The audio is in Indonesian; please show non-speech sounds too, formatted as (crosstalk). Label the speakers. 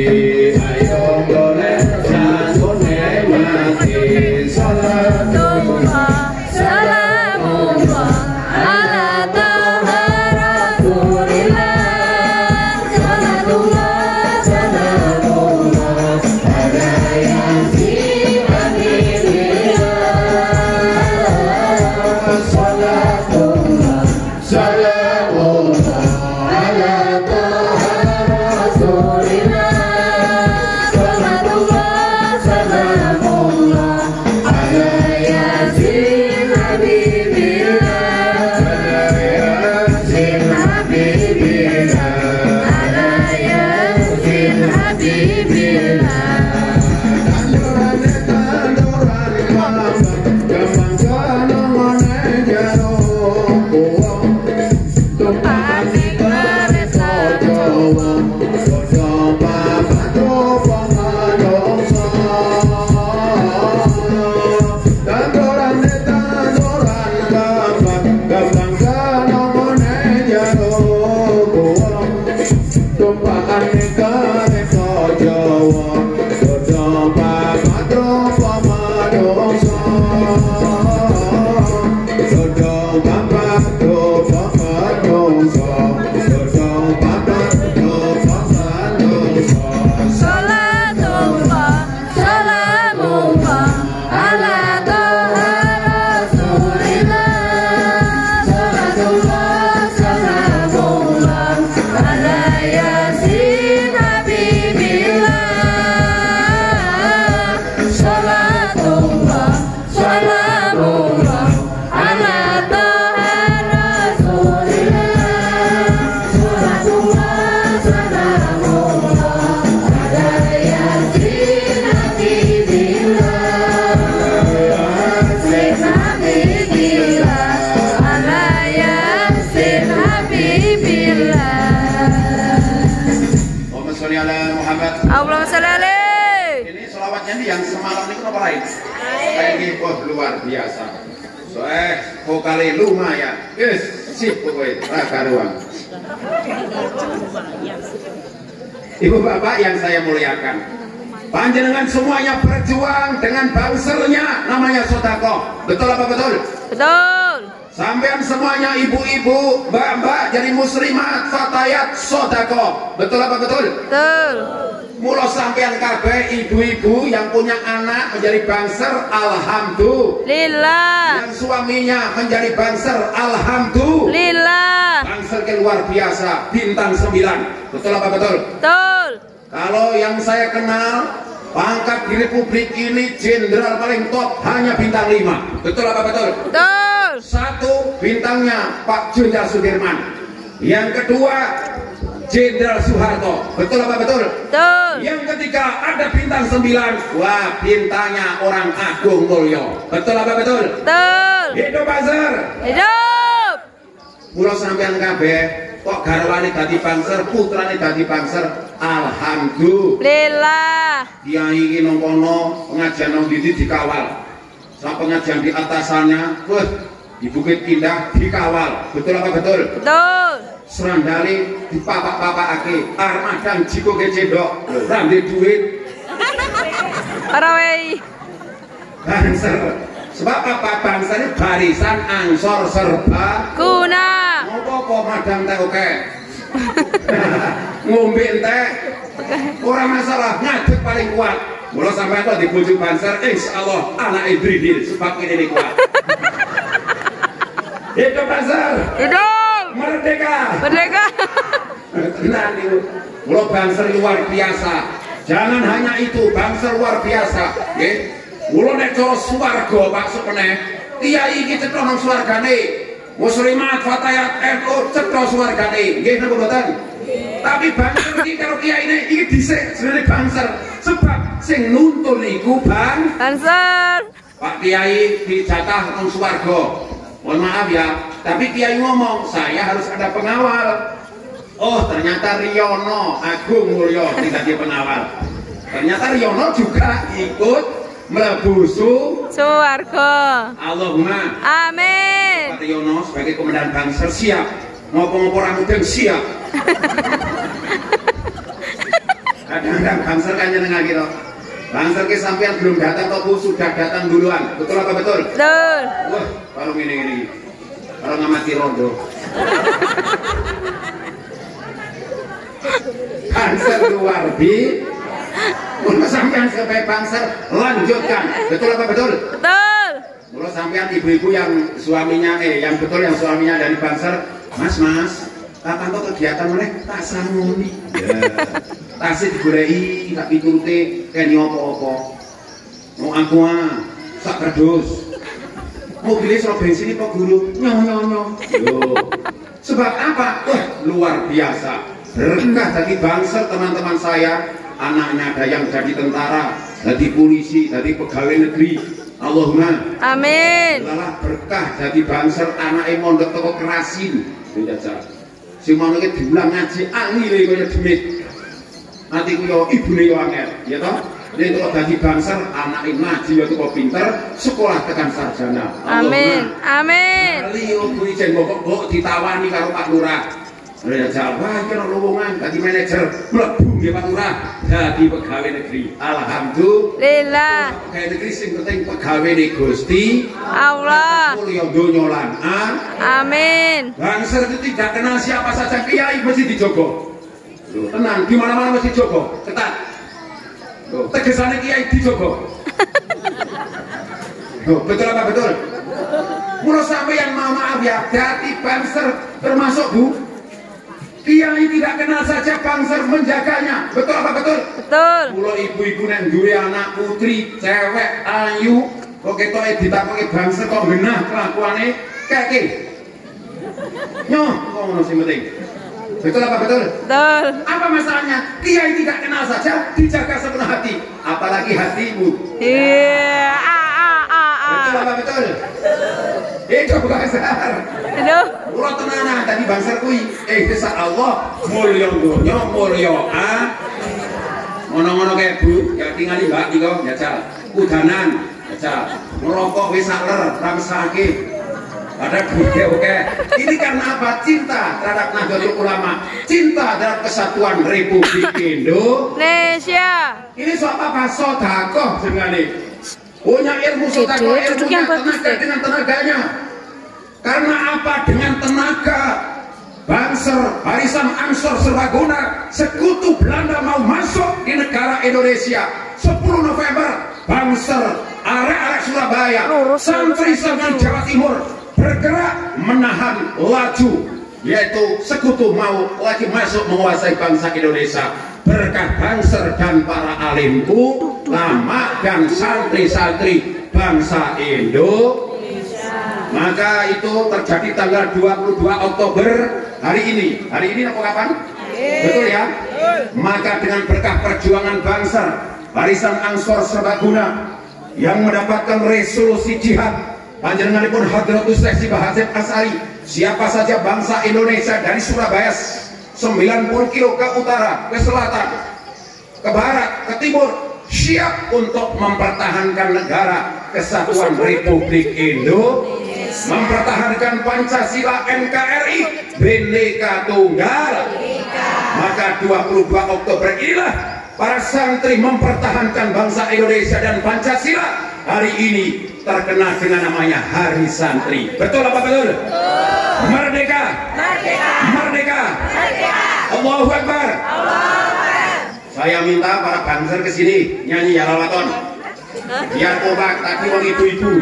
Speaker 1: day.
Speaker 2: Ini, wah luar biasa. So, eh, vokale lumayan. Yes, sip pokoknya, raga ruang. Ibu bapak yang saya muliakan. Panjenengan semuanya berjuang dengan bangsernya namanya sodako. Betul apa betul?
Speaker 1: Betul.
Speaker 2: Sampean semuanya ibu-ibu, mbak-mbak jadi muslimat, fatayat, sodako. Betul apa betul?
Speaker 1: Betul.
Speaker 2: Mula sampean kabeh ibu-ibu yang punya anak menjadi bangser, alhamdulillah.
Speaker 1: Lillah.
Speaker 2: Yang suaminya menjadi bangser, alhamdulillah.
Speaker 1: Lillah.
Speaker 2: Bangser ke luar biasa, bintang 9. Betul apa betul?
Speaker 1: Betul.
Speaker 2: Kalau yang saya kenal, pangkat di Republik ini jenderal paling top hanya bintang 5. Betul apa betul?
Speaker 1: Betul.
Speaker 2: Satu bintangnya Pak Jenderal Sudirman. Yang kedua Jenderal Soeharto. Betul apa betul?
Speaker 1: Betul.
Speaker 2: Yang ketiga ada bintang 9. Wah, bintangnya orang Agung Mulyo. Betul apa betul?
Speaker 1: Betul.
Speaker 2: Hidup Bazar.
Speaker 1: Hidup.
Speaker 2: Mula sampean kabeh kok garwane dadi bangser, putrane dadi bangser. Alhamdulillah.
Speaker 1: Lillah.
Speaker 2: Kiai iki nang kono pengajian nang ndi dikawal. Sa pengajian di atasannya, wah di Bukit Indah dikawal. Betul apa betul?
Speaker 1: Betul.
Speaker 2: Serandali di papak-papakake, armadang jiko ke cendok. Rambe duit
Speaker 1: Arawei.
Speaker 2: bangser. Sebab apa bangsa ini barisan angsor serba
Speaker 1: Guna.
Speaker 2: ngopo-opo madang teh oke. Ngombe teh ora masalah, ngadeg paling kuat. Mula sampai kok di bojo banser, insyaallah anak ibridil sebab ini kuat. Hidup banser,
Speaker 1: Hidup.
Speaker 2: Merdeka.
Speaker 1: Merdeka.
Speaker 2: Tenang itu, mula banser luar biasa. Jangan hanya itu, banser luar biasa. Nggih. Mula nek cara swarga Pak Supeneh, kiai iki cetha nang swargane. Muslimat Fatayat NU cetha swargane. Nggih napa mboten? Tapi banser iki karo kiai ini iki dhisik jenenge banser. Sebab sing nuntun iku Bang
Speaker 1: Banser.
Speaker 2: Pak Kiai dijatah nang swarga. Mohon maaf ya, tapi Kiai ngomong saya harus ada pengawal. Oh ternyata Riono Agung Mulyo tidak jadi pengawal. Ternyata Riono juga ikut melebusu
Speaker 1: Suwarga.
Speaker 2: Allahumma
Speaker 1: Amin.
Speaker 2: Pak Riono sebagai komandan bangsa siap. Ngopo-ngopo orang mudeng siap. (laughs) Kadang-kadang bangsa kan nyenengake gitu. Bangsa ke sampean belum datang kok sudah datang duluan. Betul apa betul?
Speaker 1: Betul.
Speaker 2: Wah, kalau gini gini, kalau ngamati rondo. Banser luar bi, Mula sampean sebagai bangser lanjutkan. Betul apa betul?
Speaker 1: Betul.
Speaker 2: Mula sampean ibu-ibu yang suaminya eh yang betul yang suaminya dari bangser, Mas Mas, kapan kok kegiatan mana? Tak sangoni. Ya. Tasih digorei, tak piturute kene apa-apa. Mau aku ah, sak kerdus. Mobilnya serok bensin ini pak guru? Nyong nyong nyong Yo. sebab apa? Wah luar biasa. Berkah dari bangsa teman-teman saya. Anaknya ada yang jadi tentara jadi polisi jadi pegawai negeri. Allahumma.
Speaker 1: Amin.
Speaker 2: Lalah berkah jadi bangsa anak mondok toko kerasin si mana ke diulang ngaji angin kaya demit nanti ku yo ibune yo angel. Ya toh Jadi kalau jadi bangsa anak ngaji yo kok pinter sekolah tekan sarjana
Speaker 1: Amin. Amin.
Speaker 2: Kali yo kuwi jen kok kok ditawani karo Pak Lurah Ya Jawa iki ono lowongan dadi manajer mlebu nggih Pak Lurah dadi pegawai negeri. Alhamdulillah.
Speaker 1: Lillah.
Speaker 2: Pegawai negeri sing penting pegawai ning Gusti
Speaker 1: Allah.
Speaker 2: Mulia donya lan an.
Speaker 1: Amin.
Speaker 2: Bangsa itu tidak kenal siapa saja kiai mesti dijogo. Tenang, di mana-mana mesti jogo, ketat. Tegesannya kiai dijogo. Loh, betul apa betul? Mula sampeyan mau maaf ya, hati bangser termasuk Bu. Kiai tidak kenal saja bangser menjaganya. Betul apa betul?
Speaker 1: Betul.
Speaker 2: Mula ibu-ibu yang duwe anak putri, cewek, ayu, kok ketoke ditakoki bangser kok genah kelakuane keke. Nyoh, kok ngono sing penting. Betul apa betul?
Speaker 1: Betul.
Speaker 2: Apa masalahnya? Kiai tidak kenal saja dijaga sepenuh hati, apalagi hatimu.
Speaker 1: Iya. Ah, ah, ah,
Speaker 2: Betul apa betul? Itu bangsa.
Speaker 1: Aduh.
Speaker 2: Mula tenanan tadi bangsa kuwi eh desa Allah mulya donya mulya ah. Ngono-ngono kayak Bu, ya tingali Mbak iki jajal. Udanan jajal. Ngerokok wis sakler ra mesake. Ada budaya oke. Ini karena apa? Cinta terhadap Nahdlatul Ulama, cinta terhadap kesatuan Republik Indonesia. Ini soal apa? Sodakoh jenengane. Punya ilmu sodakoh, ilmunya tenaga dengan tenaganya. Karena apa? Dengan tenaga Banser, barisan Ansor Serbaguna, sekutu Belanda mau masuk di negara Indonesia. 10 November, Banser, arek-arek Surabaya, santri-santri. Jawa Timur bergerak menahan laju yaitu sekutu mau lagi masuk menguasai bangsa Indonesia berkah Banser dan para alimku lama dan santri-santri bangsa Indonesia maka itu terjadi tanggal 22 Oktober hari ini hari ini apa kapan? betul ya? maka dengan berkah perjuangan bangsa barisan Ansor Serbaguna yang mendapatkan resolusi jihad panjenenganipun Hadratus Syekh Sibah Hasyim Asari siapa saja bangsa Indonesia dari Surabaya 90 kilo ke utara ke selatan ke barat ke timur siap untuk mempertahankan negara kesatuan Republik Indonesia mempertahankan Pancasila NKRI Bhinneka Tunggal. Maka 22 Oktober inilah para santri mempertahankan bangsa Indonesia dan Pancasila. Hari ini terkenal dengan namanya Hari Santri. Betul apa betul? Merdeka. Merdeka. Allahu Akbar. Saya minta para banser ke sini nyanyi ya lawaton biar kompak tadi wong ibu-ibu